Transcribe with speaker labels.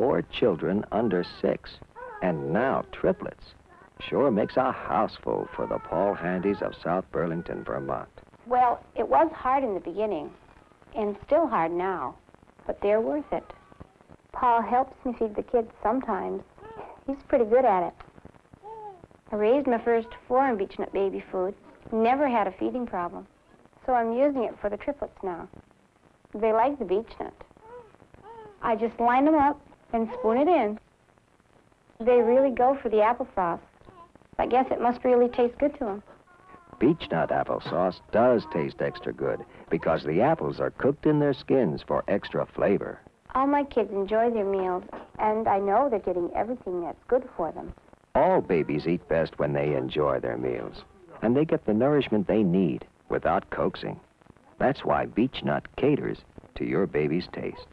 Speaker 1: four children under six, and now triplets. Sure makes a houseful for the Paul Handys of South Burlington, Vermont.
Speaker 2: Well, it was hard in the beginning, and still hard now, but they're worth it. Paul helps me feed the kids sometimes. He's pretty good at it. I raised my first four in Beech-Nut baby food, never had a feeding problem, so I'm using it for the triplets now. They like the Beech-Nut. I just line them up and spoon it in. They really go for the applesauce. I guess it must really taste good to them.
Speaker 1: Beech-Nut applesauce does taste extra good because the apples are cooked in their skins for extra flavor.
Speaker 2: All my kids enjoy their meals, and I know they're getting everything that's good for them.
Speaker 1: All babies eat best when they enjoy their meals, and they get the nourishment they need without coaxing. That's why Beech-Nut caters to your baby's taste.